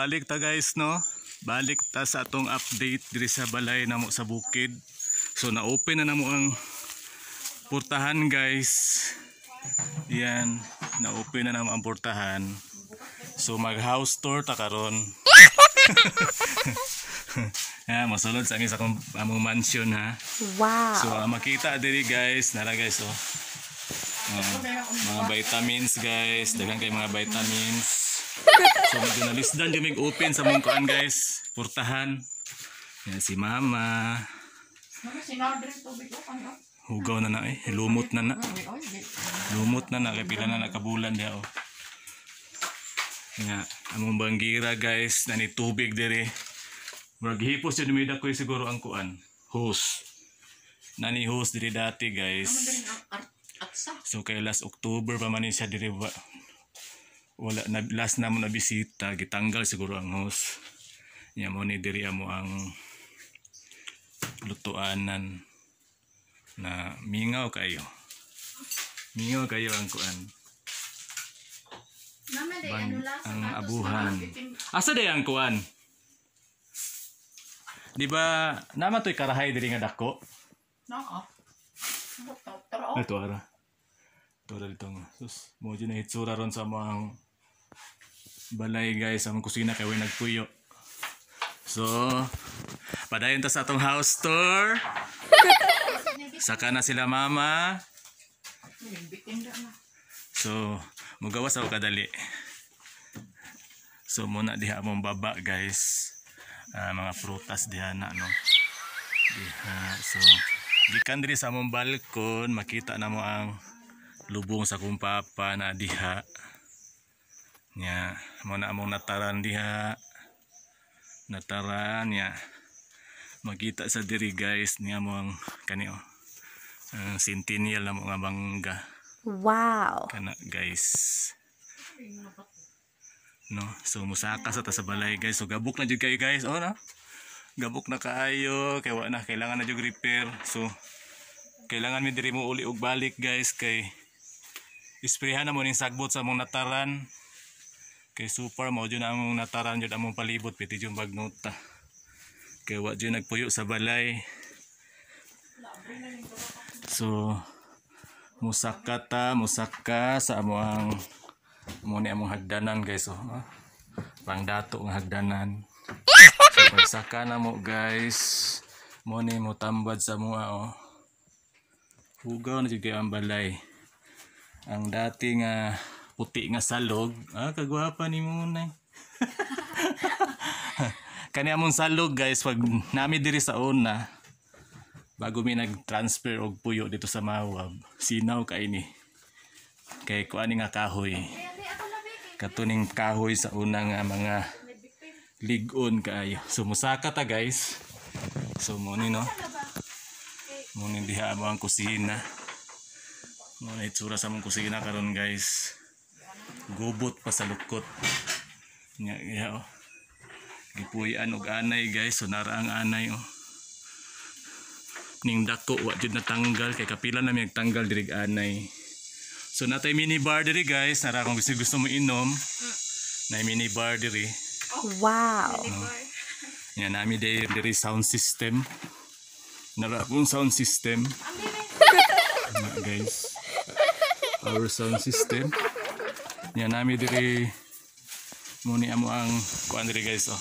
Balik ta guys no. Balik ta sa atong update diri sa balay namo sa bukid. So na-open na namo ang portahan guys. Yan, na-open na namo ang portahan. So mag house tour ta karon. ha, masulod sa aming sa akong among mansion ha. Wow. So ah, makita diri guys, nara guys oh. Ah, mga vitamins guys, daghan kay mga vitamins. So medyo nalisdan yung open sa mong kuan guys, portahan. Yan si mama. Ano? Hugaw na na eh, lumot na na. Lumot na na, kay pila na nakabulan diya oh. Nga, among banggira guys, na ni tubig diri. Murag hipos yun lumida ko siguro ang kuan. Hose. Nani hose diri dati guys. Ano? So kay last October pa man siya diri wala na last na mo na bisita gitanggal siguro ang host. Nya mo ni diri amo ang lutuanan na mingaw kayo. Mingaw kayo ang kuan. Bang, ano ang abuhan. Asa day ang kuan? Di ba naman to'y karahay diri nga dako? To? Tara Ito ara. Ito ara dito nga. Sus, mo dyan na hitsura ron sa mga balay guys, mga kusina kay way nagpuyo. So, padayon ta sa atong house tour. Saka na sila mama. So, mugawas ako kadali. So, muna diha mong baba guys. Ah, mga prutas diha na no. Diha. So, gikan diri sa mong balkon, makita na mo ang lubong sa kong papa na diha. Nya, mo na among nataran diha. Nataran nya. Makita sa diri guys. Niya mo ang kanio. Ang centennial na mga bangga Wow. kana guys. No so musaka sa ta sa balay guys. So gabok na jud kayo guys. Oh na gabok na kaayo kay wa na kailangan na jud repair. So kailangan mi diri mo uli og balik guys. Kay isprehan na mo ning sagbot sa among nataran kay super mo jud among nataran jud among palibot piti jud bagnota kay wa jud nagpuyo sa balay. So musaka ta musaka sa among mo among hagdanan guys oh ah. pang dato nga hagdanan. So pagsaka na mo guys. Mo mo tambad sa mga oh. Hugaw na jud kay ang balay. Ang dati nga puti nga salog ah kagwapa ni mo nay. Kani among salog guys pag nami diri sa una bago mi nag-transfer og puyo dito sa Mawab sinaw kay ni kay kuani nga kahoy. Katuning kahoy sa unang nga mga ligon kaayo. So musaka ta guys. So mo ni no? Mo ni diha mo ang kusina. Mo na itsura sa mong kusina karon guys gubot pa sa lukot. Nya ya oh. Gipuy-an og anay guys. So nara ang anay oh. Ning dako wa jud natanggal kay kapila na mi tanggal diri anay. So natay mini bar diri guys. Nara kung gusto gusto mo inom. Na mini bar diri Wow. yan nami diri, diri sound system. Nara kung sound system. Na guys. Our sound system yan nami diri muni amo ang kuan diri guys oh.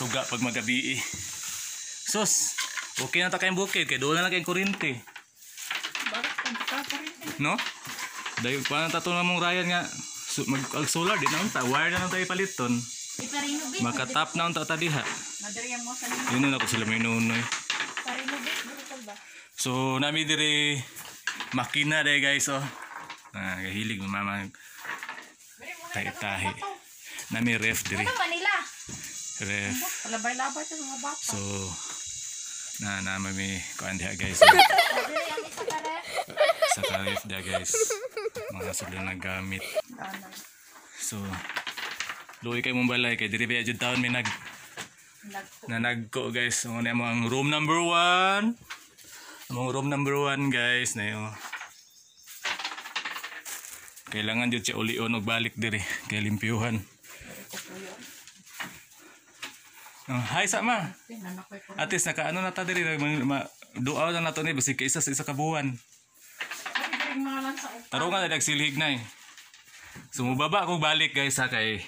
Suga pag magabi sus okay na ta kayong bukid kay doon na lang kayong kuryente. No? Dahil pa na tato na mong Ryan nga su- mag ag solar di na ta wire na lang tayo paliton. Makatap na unta ta diha. Yun na ako sila may nunoy ba? so nami diri makina day guys oh ah kahilig ng mama tahi-tahi nami ref diri. Ano Manila? ref. Labay-labay sa mga bata. so na na may kuan diha guys. Sa ref diha guys. Mga sila na gamit Anay. so luwi kay mong balay kay diri ba jud taon may nag na nagko guys. So ano ang room number one. Among room number one guys na yun kailangan jud siya ulion og balik diri kay limpyuhan. Oh, hi sa ma. Tinanak ko At least nakaano na ta diri ma- duaw na nato ni basi ka isa sa isa ka buwan. Tarungan na nagsilhig na eh. So mubaba ako balik guys ha kay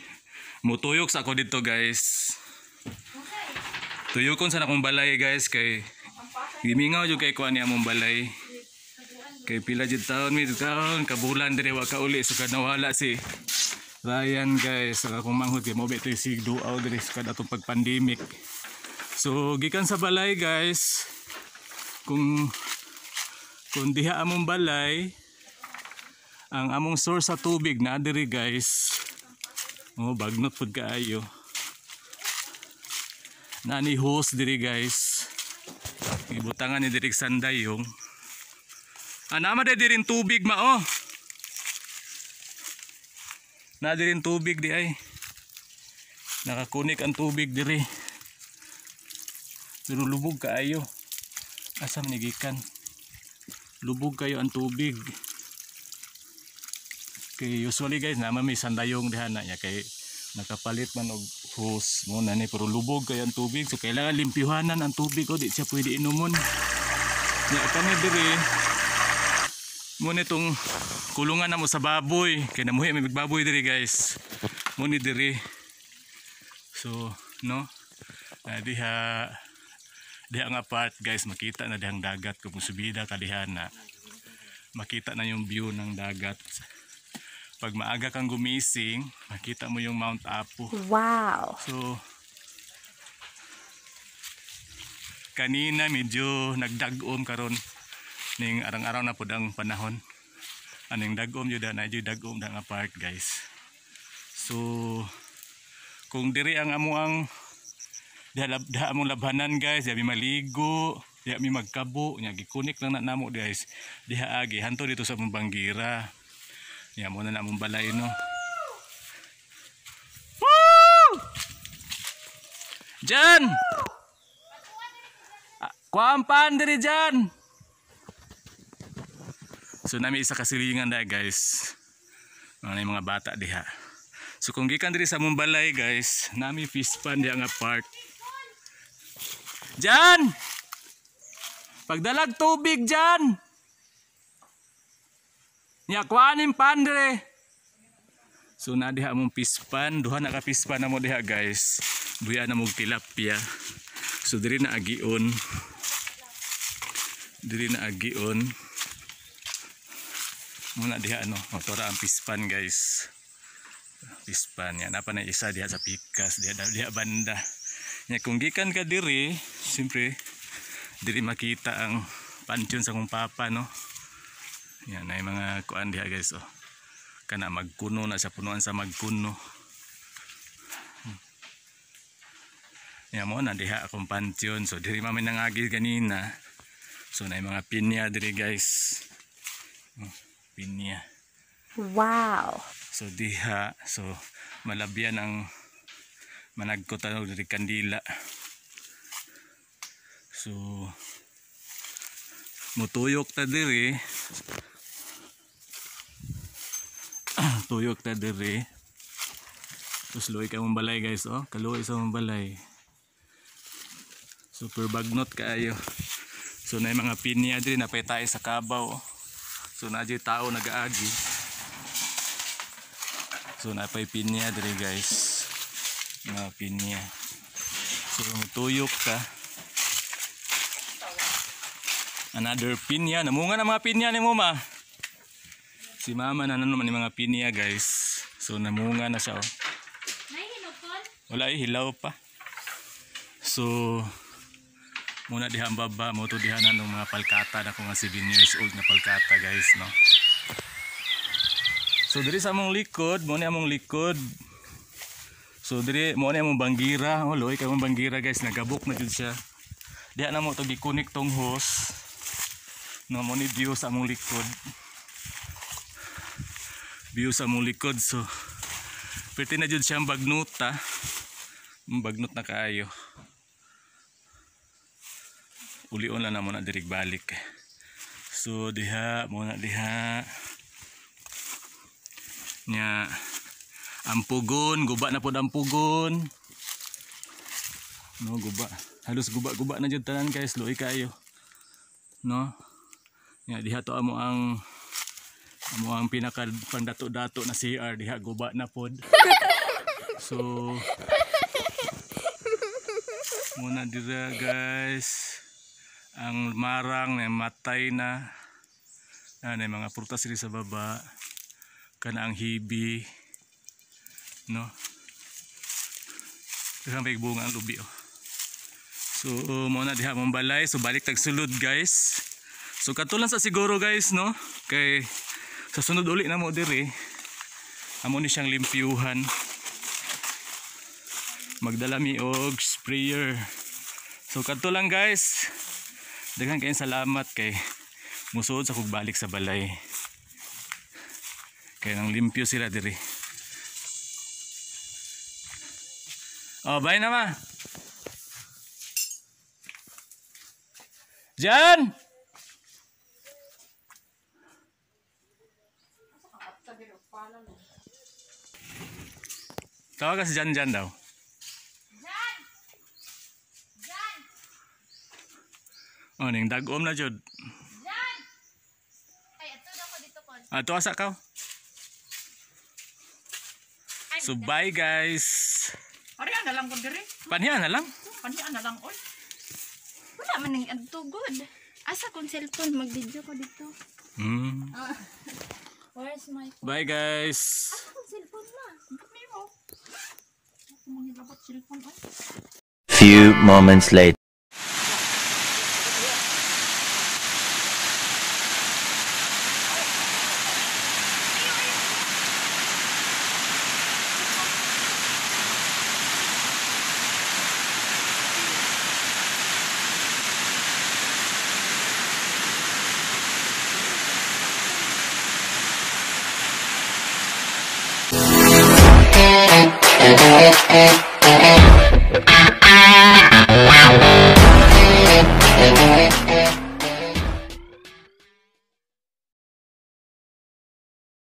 mutuyok sa ako dito guys. Tuyokon sa akong balay guys kay gimingaw jud kay kuan ni among balay. Kay pila jud taon mi taon. Kabulan dire wa ka uli so nawala si Ryan guys. Ang akong manghod kay mo beto si duaw dire sa atong pag-pandemic. So gikan sa balay guys kung kung diha among balay ang among source sa tubig na diri guys. Oh bagnot pud kaayo. Na ni hose diri guys ibutangan ni diri sandayong anama de dirin tubig ma oh. Na dirin tubig di ay. Nakakunik ang tubig diri. Pero lubog kaayo. Asa man gikan lubog kayo ang tubig. Kay usually guys naman may sandayong dihan na niya. Kay nakapalit man og hose mo na ni. Pero lubog kay ang tubig. So kailangan limpyuhanan ang tubig o di siya pwede inumon ya kani diri mo nitong kulungan na mo sa baboy. Kay namuhi may baboy diri guys. Mo ni diri. So no? Ah, diha diha nga part guys makita na dihang dagat kung subida ka diha na makita na yung view ng dagat. Pag maaga kang gumising, makita mo yung Mount Apo. Wow. So, kanina medyo nagdagom karon ning arang-araw na pud ang panahon. Aning dagom jud na jud dagom da nga part, guys. So, kung diri ang amo ang diha, lab- diha among labhanan guys, diha mi maligo, diha mi magkabo, nya gikunik lang na namo guys. Diha agi hanto dito sa Pambanggira. Yan muna na mong balay no. Jan! Ah, Kuampan diri Jan! So nami isa guys. Mga na yung mga bata diha. So kung gikan diri sa mong balay guys, nami fish pan diha nga park. Jan! Pagdalag tubig Jan! Nya kuanin pandre. So na diha mong pispan, duha na ka pispan na mo diha guys. Buya na mong tilapia. So diri na agion. Diri na agion. Muna diha ano, motora ang pispan guys. Pispan yan. Napa na isa diha sa pikas, diha, diha banda. Nya kung gikan ka diri, siyempre diri makita ang pansyon sa kong papa no. Yan ay mga kuan diha guys oh. Kana magkuno na sa punuan sa magkuno. Yan mo na diha akong pansyon. So diri mami nangagi kanina. So na mga pinya diri guys. Oh, pinya. Wow. So diha so malabyan ang managkotan og diri kandila. So mutuyok ta diri tuyok ta diri tapos luwi ka mong balay guys oh kaluwi sa mong balay super bagnot kaayo so na mga pinya diri napay tayo sa kabaw so na di tao nagaagi. So napay pinya diri guys. Mga pinya so tuyok ka. Another pinya namunga na mga pinya ni mo ma si mama na naman ni mga pinya guys. So namunga na siya oh. wala eh hilaw pa. So muna diha ang baba mo to diha na ng mga palkata na ko nga 7 years old na palkata guys no? So diri sa among likod mo ni among likod. So diri mo ni among banggira. Oh loy kay among banggira guys nagabok na jud siya. Diha na mo to gikunik tong hose. No mo ni view sa among likod. View sa among likod so pwede na jud siyang bagnuta. Bagnut na kaayo ulion lang na muna balik so diha muna diha nya Ang pugon, guba na pod ang pugon. No, guba. Halos guba-guba na jud tanan guys, luoy kayo. No? Nga diha to amo ang amo ang pinaka pandato-dato na CR diha guba na pod. So muna dira guys ang marang na matay na na mga prutas diri sa baba kana ang hibi no Daghang may bunga ang lubi oh. So mo na diha mong balay so balik tag sulod guys. So katulan sa siguro guys no kay sa sunod uli na mo diri amo ni siyang limpyuhan. Magdala mi og sprayer. So kadto lang guys. Daghang kayong salamat kay musuod sa kog balik sa balay. Kay nang limpyo sila diri. Oh, bye na ma. Jan! Tawag ka si Jan Jan daw. Jan! Jan! Oh, ning dagom na jud. Jan! Ay, ato na ko dito kon. Ah, tuwa sa ka. So bye guys. Ariyan na lang ko diri. Panihan na lang. Panian na lang oy. Wala man ning adtugod. Asa kong cellphone mag-video ko dito. Hmm. Where's my Bye guys. Akong cellphone na? Dami mo. Few moments later. Yeah.